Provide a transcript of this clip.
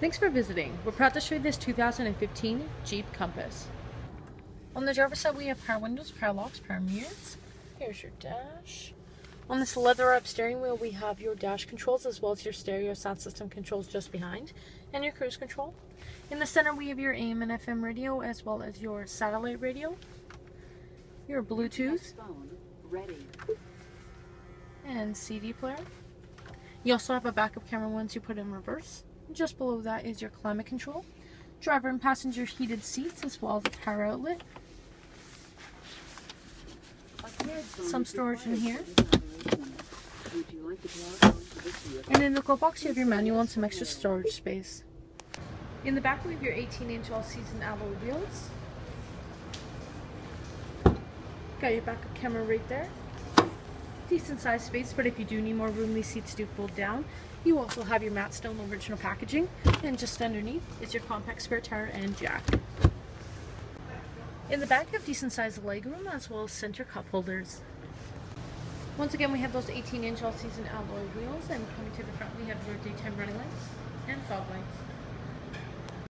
Thanks for visiting. We're proud to show you this 2015 Jeep Compass. On the driver's side, we have power windows, power locks, power mirrors. Here's your dash. On this leather up steering wheel, we have your dash controls as well as your stereo sound system controls just behind and your cruise control. In the center, we have your AM and FM radio as well as your satellite radio, your Bluetooth, and CD player. You also have a backup camera once you put in reverse. Just below that is your climate control, driver and passenger heated seats as well as a power outlet. Some storage in here. And in the glove box you have your manual and some extra storage space. In the back we have your 18 inch all season alloy wheels. Got your backup camera right there. Decent sized space, but if you do need more room, these seats do fold down. You also have your matte stone original packaging, and just underneath is your compact spare tire and jack. In the back, you have decent sized legroom as well as center cup holders. Once again, we have those 18 inch all season alloy wheels, and coming to the front, we have your daytime running lights and fog lights.